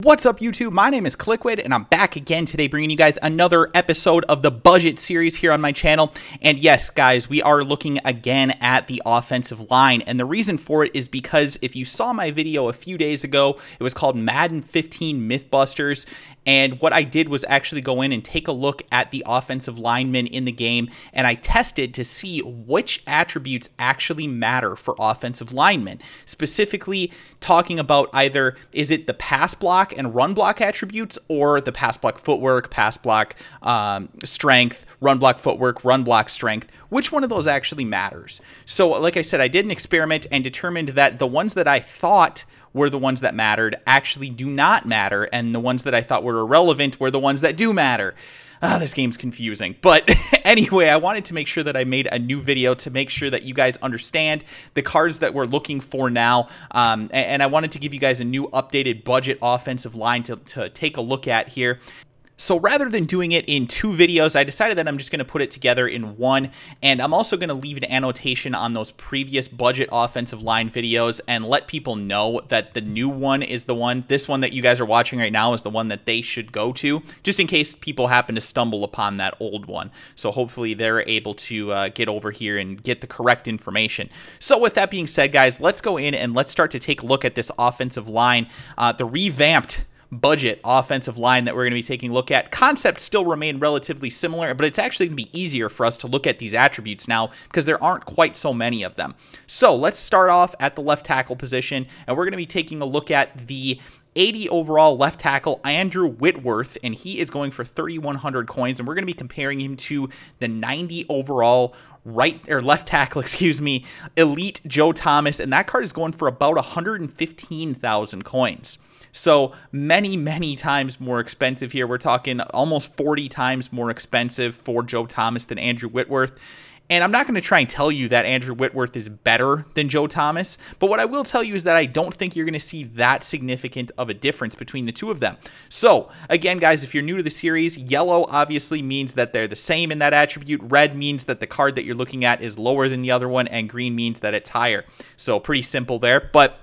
What's up, YouTube? My name is Kliquid, and I'm back again today bringing you guys another episode of the budget series here on my channel. And yes, guys, we are looking again at the offensive line. And the reason for it is because if you saw my video a few days ago, it was called Madden 15 Mythbusters. And what I did was actually go in and take a look at the offensive linemen in the game, and I tested to see which attributes actually matter for offensive linemen. Specifically, talking about either is it the pass block and run block attributes, or the pass block footwork, pass block um, strength, run block footwork, run block strength. Which one of those actually matters? So, like I said, I did an experiment and determined that the ones that I thought were the ones that mattered actually do not matter, and the ones that I thought were irrelevant were the ones that do matter. Ah, this game's confusing. But anyway, I wanted to make sure that I made a new video to make sure that you guys understand the cards that we're looking for now. Um, and I wanted to give you guys a new updated budget offensive line to, to take a look at here. So rather than doing it in two videos, I decided that I'm just going to put it together in one. And I'm also going to leave an annotation on those previous budget offensive line videos and let people know that the new one is the one, this one that you guys are watching right now is the one that they should go to, just in case people happen to stumble upon that old one. So hopefully they're able to uh, get over here and get the correct information. So with that being said, guys, let's go in and let's start to take a look at this offensive line, uh, the revamped budget offensive line that we're going to be taking a look at. Concepts still remain relatively similar, but it's actually going to be easier for us to look at these attributes now because there aren't quite so many of them. So let's start off at the left tackle position, and we're going to be taking a look at the 80 overall left tackle Andrew Whitworth, and he is going for 3,100 coins. And we're going to be comparing him to the 90 overall right or left tackle, excuse me, elite Joe Thomas, and that card is going for about 115,000 coins. So many, many times more expensive here. We're talking almost 40 times more expensive for Joe Thomas than Andrew Whitworth. And I'm not going to try and tell you that Andrew Whitworth is better than Joe Thomas, but what I will tell you is that I don't think you're going to see that significant of a difference between the two of them. So, again, guys, if you're new to the series, yellow obviously means that they're the same in that attribute, red means that the card that you're looking at is lower than the other one, and green means that it's higher. So, pretty simple there. But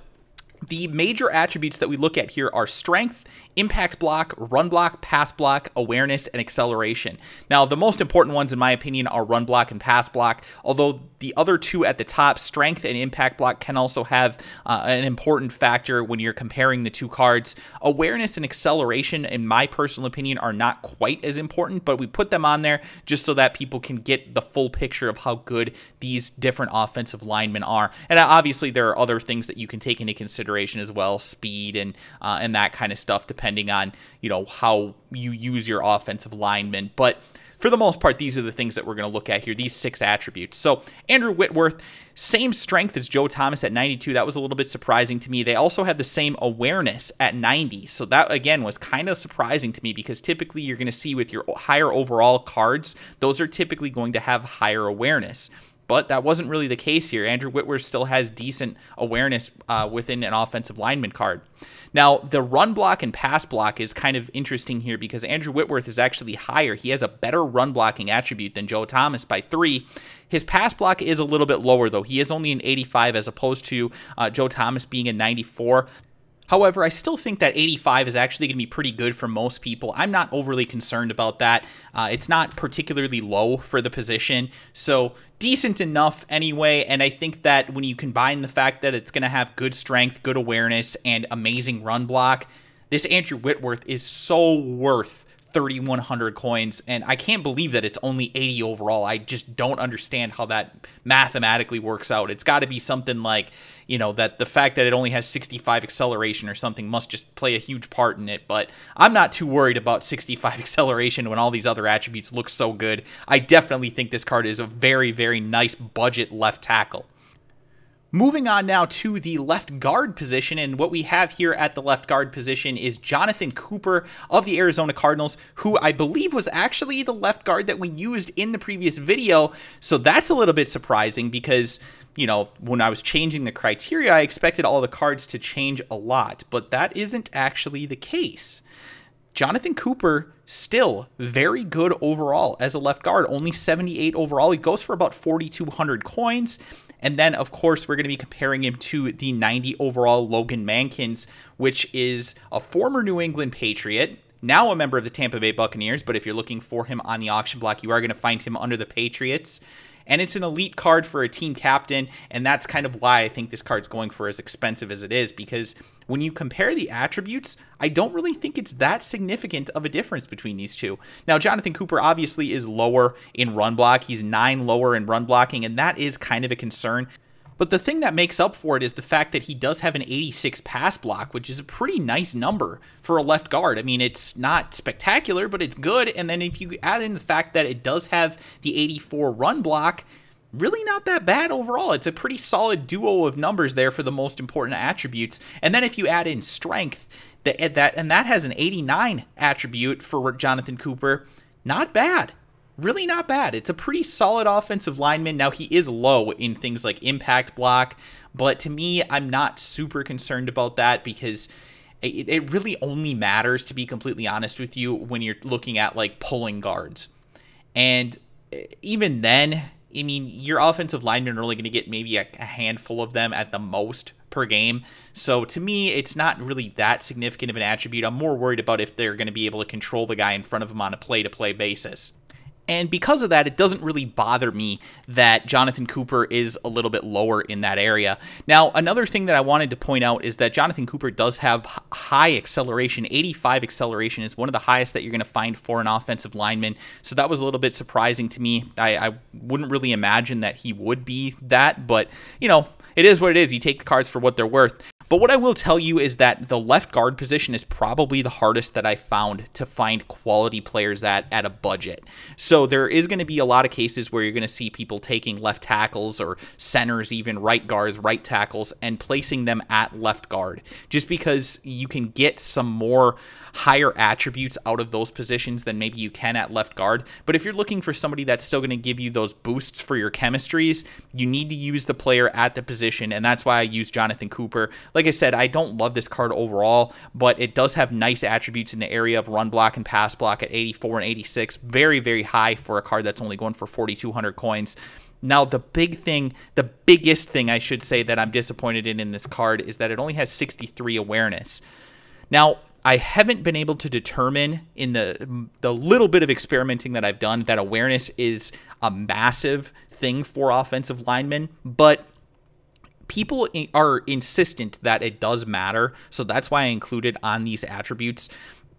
the major attributes that we look at here are strength, impact block, run block, pass block, awareness, and acceleration. Now, the most important ones, in my opinion, are run block and pass block, although the other two at the top, strength and impact block, can also have uh, an important factor when you're comparing the two cards. Awareness and acceleration, in my personal opinion, are not quite as important, but we put them on there just so that people can get the full picture of how good these different offensive linemen are. And obviously, there are other things that you can take into consideration as well, speed and uh, and that kind of stuff, depending on you know how you use your offensive linemen. But for the most part, these are the things that we're going to look at here, these six attributes. So, Andrew Whitworth, same strength as Joe Thomas at 92. That was a little bit surprising to me. They also have the same awareness at 90. So, that again was kind of surprising to me because typically you're going to see with your higher overall cards, those are typically going to have higher awareness but that wasn't really the case here. Andrew Whitworth still has decent awareness uh, within an offensive lineman card. Now, the run block and pass block is kind of interesting here because Andrew Whitworth is actually higher. He has a better run blocking attribute than Joe Thomas by three. His pass block is a little bit lower, though. He is only an 85 as opposed to uh, Joe Thomas being a 94. However, I still think that 85 is actually going to be pretty good for most people. I'm not overly concerned about that. Uh, it's not particularly low for the position, so decent enough anyway. And I think that when you combine the fact that it's going to have good strength, good awareness, and amazing run block, this Andrew Whitworth is so worth 3,100 coins, and I can't believe that it's only 80 overall. I just don't understand how that mathematically works out. It's got to be something like, you know, that the fact that it only has 65 acceleration or something must just play a huge part in it. But I'm not too worried about 65 acceleration when all these other attributes look so good. I definitely think this card is a very, very nice budget left tackle. Moving on now to the left guard position, and what we have here at the left guard position is Jonathan Cooper of the Arizona Cardinals, who I believe was actually the left guard that we used in the previous video. So that's a little bit surprising because, you know, when I was changing the criteria, I expected all the cards to change a lot, but that isn't actually the case. Jonathan Cooper still very good overall as a left guard, only 78 overall. He goes for about 4,200 coins. And then, of course, we're going to be comparing him to the 90 overall Logan Mankins, which is a former New England Patriot, now a member of the Tampa Bay Buccaneers. But if you're looking for him on the auction block, you are going to find him under the Patriots. And it's an elite card for a team captain. And that's kind of why I think this card's going for as expensive as it is because when you compare the attributes, I don't really think it's that significant of a difference between these two. Now, Jonathan Cooper obviously is lower in run block. He's nine lower in run blocking, and that is kind of a concern. But the thing that makes up for it is the fact that he does have an 86 pass block, which is a pretty nice number for a left guard. I mean, it's not spectacular, but it's good. And then if you add in the fact that it does have the 84 run block, really not that bad overall. It's a pretty solid duo of numbers there for the most important attributes. And then if you add in strength, that that and that has an 89 attribute for Jonathan Cooper, not bad. Really not bad. It's a pretty solid offensive lineman. Now he is low in things like impact block, but to me, I'm not super concerned about that because it, it really only matters, to be completely honest with you, when you're looking at like pulling guards. And eh, even then, I mean, your offensive linemen are only going to get maybe a, a, handful of them at the most per game. So to me, it's not really that significant of an attribute. I'm more worried about if they're going to be able to control the guy in front of them on a play to play basis. And because of that, it doesn't really bother me that Jonathan Cooper is a little bit lower in that area. Now, another thing that I wanted to point out is that Jonathan Cooper does have high acceleration. 85 acceleration is one of the highest that you're going to find for an offensive lineman. So that was a little bit surprising to me. I, I wouldn't really imagine that he would be that, but, you know, it is what it is. You take the cards for what they're worth. But what I will tell you is that the left guard position is probably the hardest that I found to find quality players at at a budget. So there is going to be a lot of cases where you're going to see people taking left tackles or centers, even right guards, right tackles, and placing them at left guard, just because you can get some more higher attributes out of those positions than maybe you can at left guard. But if you're looking for somebody that's still going to give you those boosts for your chemistries, you need to use the player at the position, and that's why I use Jonathan Cooper. Like like I said, I don't love this card overall, but it does have nice attributes in the area of run block and pass block at 84 and 86. Very, very high for a card that's only going for 4,200 coins. Now, the big thing, the biggest thing I should say that I'm disappointed in in this card is that it only has 63 awareness. Now, I haven't been able to determine in the the little bit of experimenting that I've done that awareness is a massive thing for offensive linemen, but people are insistent that it does matter. So that's why I included on these attributes.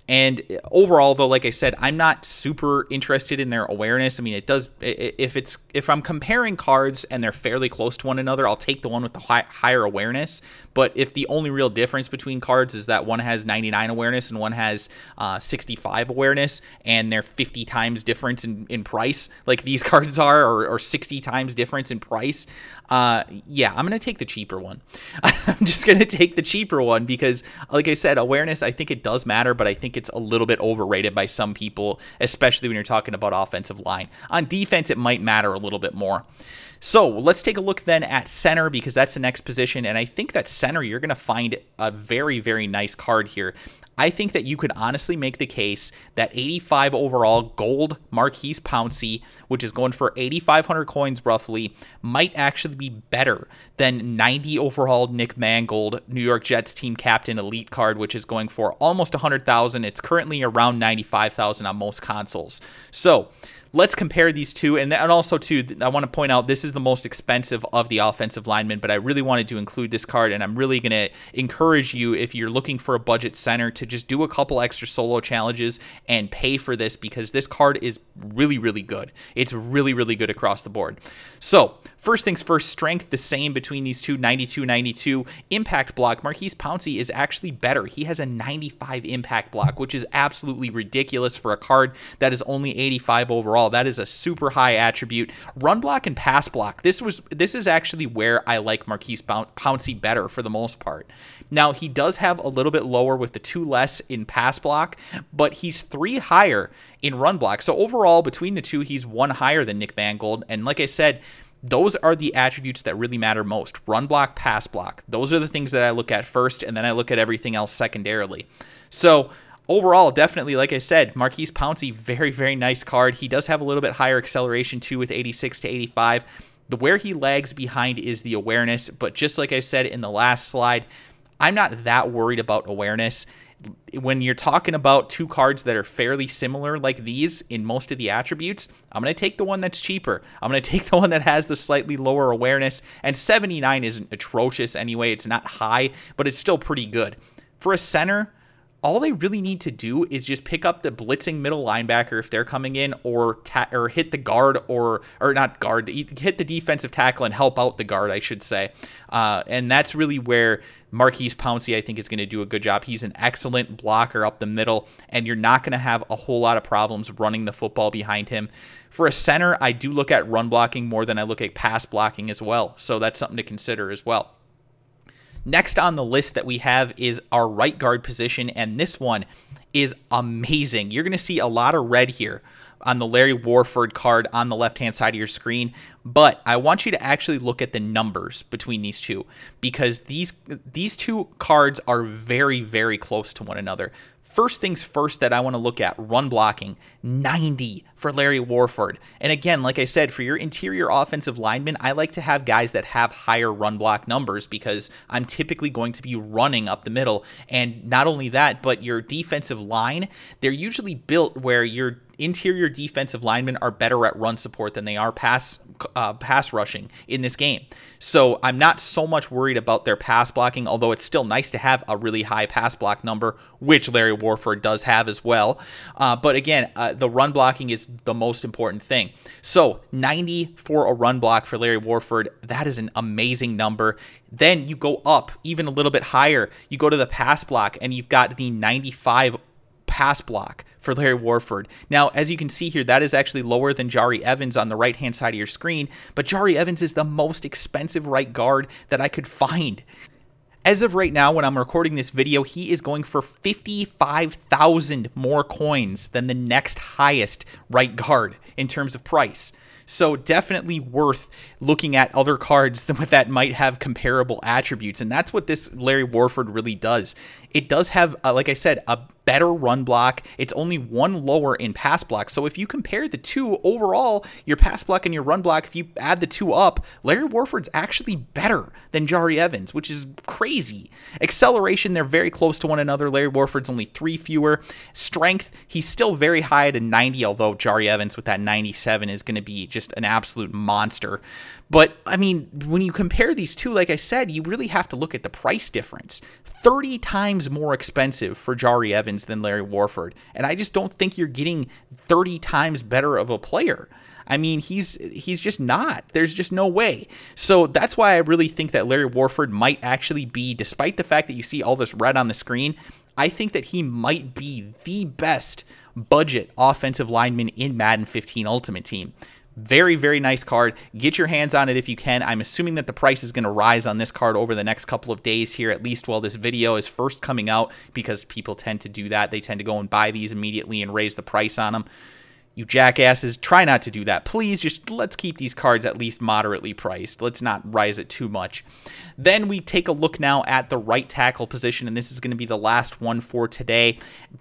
And overall, though, like I said, I'm not super interested in their awareness. I mean, it does if it's if I'm comparing cards and they're fairly close to one another, I'll take the one with the high, higher awareness. But if the only real difference between cards is that one has 99 awareness and one has uh, 65 awareness, and they're 50 times difference in, in price, like these cards are, or, or 60 times difference in price, uh, yeah, I'm to take the cheaper one. I'm just to take the cheaper one because, like I said, awareness, I think it does matter, but I think it's a little bit overrated by some people, especially when you're talking about offensive line. On defense, it might matter a little bit more. So let's take a look then at center because that's the next position. And I think that center, you're going to find a very, very nice card here. I think that you could honestly make the case that 85 overall gold Maurkice Pouncey, which is going for 8,500 coins roughly, might actually be better than 90 overall Nick Mangold, New York Jets team captain elite card, which is going for almost 100,000. It's currently around 95,000 on most consoles. So let's compare these two. And, and also, too, I want to point out this is the most expensive of the offensive linemen, but I really wanted to include this card. And I'm really going to encourage you, if you're looking for a budget center, to just do a couple extra solo challenges and pay for this because this card is really, really good. It's really, really good across the board. So, first things first, strength the same between these two 92 92. Impact block, Maurkice Pouncey is actually better. He has a 95 impact block, which is absolutely ridiculous for a card that is only 85 overall overall. That is a super high attribute. Run block and pass block. This was this is actually where I like Maurkice Pouncey better for the most part. Now he does have a little bit lower with the two less in pass block, but he's three higher in run block. So overall, between the two, he's one higher than Nick Mangold. And like I said, those are the attributes that really matter most run block, pass block. Those are the things that I look at first, and then I look at everything else secondarily. So, overall, definitely, like I said, Maurkice Pouncey, very, very nice card. He does have a little bit higher acceleration too with 86 to 85 The where he lags behind is the awareness, but just like I said in the last slide, I'm not that worried about awareness when you're talking about two cards that are fairly similar like these in most of the attributes, I'm going to take the one that's cheaper. I'm going to take the one that has the slightly lower awareness. And 79 isn't atrocious anyway. It's not high, but it's still pretty good. For a center, all they really need to do is just pick up the blitzing middle linebacker if they're coming in, or ta- or hit the guard, or or not guard, hit the defensive tackle and help out the guard, I should say. Uh, and that's really where Maurkice Pouncey, I think, is going to do a good job. He's an excellent blocker up the middle, and you're not going to have a whole lot of problems running the football behind him. For a center, I do look at run blocking more than I look at pass blocking as well. So that's something to consider as well. Next on the list that we have is our right guard position, and this one is amazing. You're going to see a lot of red here on the Larry Warford card on the left-hand side of your screen, but I want you to actually look at the numbers between these two because these these two cards are very very close to one another. First things first that I want to look at run blocking 90 for Larry Warford. And again, like I said, for your interior offensive linemen, I like to have guys that have higher run block numbers because I'm typically going to be running up the middle. And not only that, but your defensive line, they're usually built where you're interior defensive linemen are better at run support than they are pass uh, pass rushing in this game. So I'm not so much worried about their pass blocking, although it's still nice to have a really high pass block number, which Larry Warford does have as well. Uh, but again, uh, the run blocking is the most important thing. So 90 for a run block for Larry Warford, that is an amazing number. Then you go up even a little bit higher. You go to the pass block, and you've got the 95 pass block for Larry Warford. Now, as you can see here, that is actually lower than Jahri Evans on the right hand side of your screen, but Jahri Evans is the most expensive right guard that I could find. As of right now, when I'm recording this video, he is going for 55,000 more coins than the next highest right guard in terms of price. So definitely worth looking at other cards that might have comparable attributes. And that's what this Larry Warford really does. It does have, uh, like I said, a better run block. It's only one lower in pass block. So if you compare the two overall, your pass block and your run block, if you add the two up, Larry Warford's actually better than Jahri Evans, which is crazy. Acceleration, they're very close to one another. Larry Warford's only three fewer. Strength, he's still very high at a 90, although Jahri Evans with that 97 is going to be just an absolute monster. But I mean, when you compare these two, like I said, you really have to look at the price difference. 30 times more expensive for Jahri Evans than Larry Warford. And I just don't think you're getting 30 times better of a player. I mean, he's he's just not. There's just no way. So that's why I really think that Larry Warford might actually be, despite the fact that you see all this red on the screen, I think that he might be the best budget offensive lineman in Madden 15 Ultimate Team. Very, very nice card. Get your hands on it if you can. I'm assuming that the price is going to rise on this card over the next couple of days here, at least while this video is first coming out, because people tend to do that. They tend to go and buy these immediately and raise the price on them. You jackasses, try not to do that. Please, just let's keep these cards at least moderately priced. Let's not rise it too much. Then we take a look now at the right tackle position, and this is going to be the last one for today.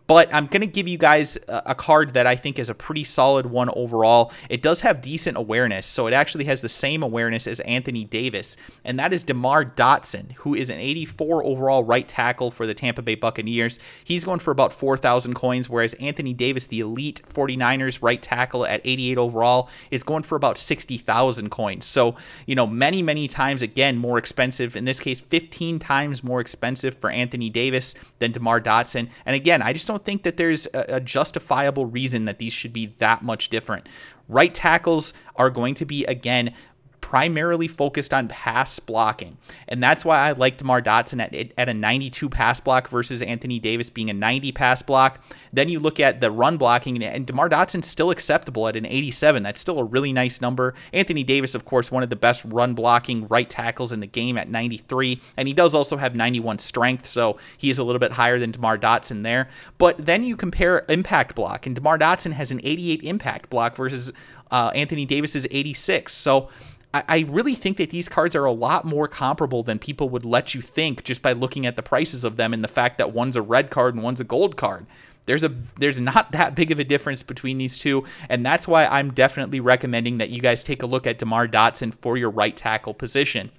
But I'm going to give you guys a card that I think is a pretty solid one overall. It does have decent awareness, so it actually has the same awareness as Anthony Davis, and that is DeMar Dotson, who is an 84 overall right tackle for the Tampa Bay Buccaneers. He's going for about 4,000 coins, whereas Anthony Davis, the elite 49ers right tackle at 88 overall, is going for about 60,000 coins. So, you know, many, many times, again, more expensive. In this case, 15 times more expensive for Anthony Davis than DeMar Dotson. And again, I just don't think that there's a, a justifiable reason that these should be that much different. Right tackles are going to be, again, primarily focused on pass blocking. And that's why I like DeMar Dotson at, at a 92 pass block versus Anthony Davis being a 90 pass block. Then you look at the run blocking, and DeMar Dotson's still acceptable at an 87. That's still a really nice number. Anthony Davis, of course, one of the best run blocking right tackles in the game at 93. And he does also have 91 strength, so he's a little bit higher than DeMar Dotson there. But then you compare impact block, and DeMar Dotson has an 88 impact block versus uh, Anthony Davis's 86. So I, really think that these cards are a lot more comparable than people would let you think just by looking at the prices of them and the fact that one's a red card and one's a gold card. There's a there's not that big of a difference between these two, and that's why I'm definitely recommending that you guys take a look at DeMar Dotson for your right tackle position.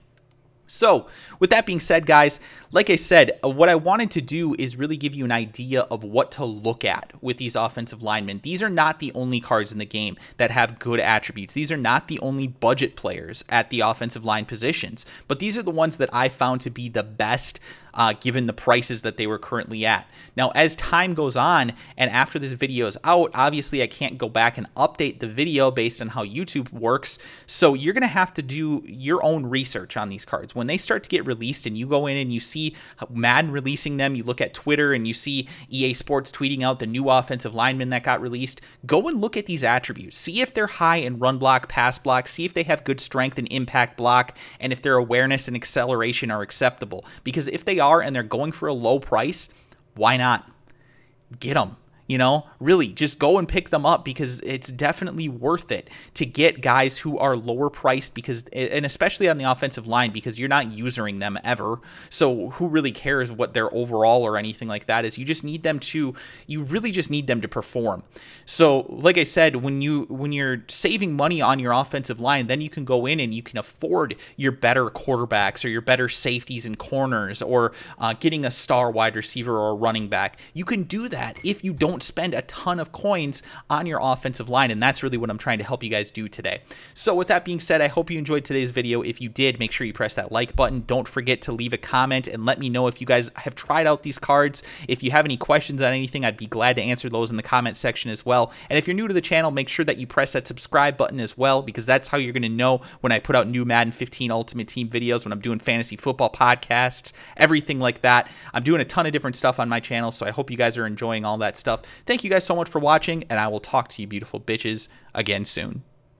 So, with that being said, guys, like I said, uh, what I wanted to do is really give you an idea of what to look at with these offensive linemen. These are not the only cards in the game that have good attributes. These are not the only budget players at the offensive line positions, but these are the ones that I found to be the best uh, given the prices that they were currently at. Now, as time goes on and after this video is out, obviously I can't go back and update the video based on how YouTube works. So you're going to have to do your own research on these cards. When they start to get released and you go in and you see Madden releasing them, you look at Twitter and you see EA Sports tweeting out the new offensive lineman that got released, go and look at these attributes. See if they're high in run block, pass block, see if they have good strength and impact block, and if their awareness and acceleration are acceptable. Because if they are and they're going for a low price, why not? Get them. You know, really just go and pick them up because it's definitely worth it to get guys who are lower priced because, and especially on the offensive line, because you're not using them ever. So who really cares what their overall or anything like that is? You just need them to, you really just need them to perform. So, like I said, when you, when you're saving money on your offensive line, then you can go in and you can afford your better quarterbacks or your better safeties and corners or uh, getting a star wide receiver or a running back. You can do that if you don't spend a ton of coins on your offensive line. And that's really what I'm trying to help you guys do today. So with that being said, I hope you enjoyed today's video. If you did, make sure you press that like button. Don't forget to leave a comment and let me know if you guys have tried out these cards. If you have any questions on anything, I'd be glad to answer those in the comment section as well. And if you're new to the channel, make sure that you press that subscribe button as well, because that's how you're going to know when I put out new Madden 15 Ultimate Team videos, when I'm doing fantasy football podcasts, everything like that. I'm doing a ton of different stuff on my channel, so I hope you guys are enjoying all that Thank you guys so much for watching, and I will talk to you beautiful bitches again soon.